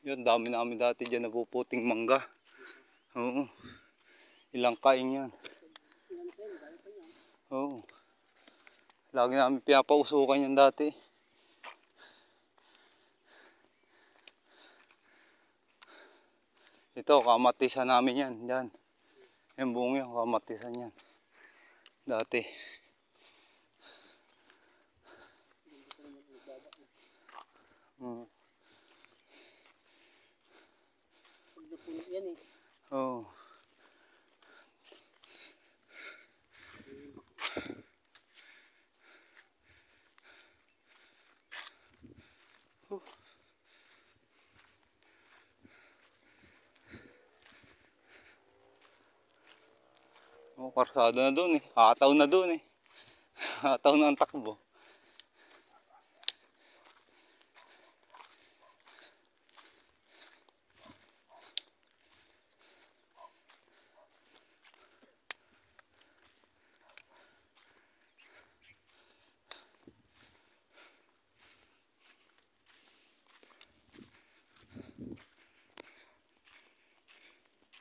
Yun, dami namin dati dyan napuputing mangga. Oo. Ilang kain yan. Oo. Lagi namin pinapausukan yan dati. Ito, kamatisan namin yan. Yan. Yung buong yan, kamatisan yan. Dati. Napuno yan eh. Oo. Oh, karsada na doon eh. Hataw na doon eh. Hataw na ang takbo.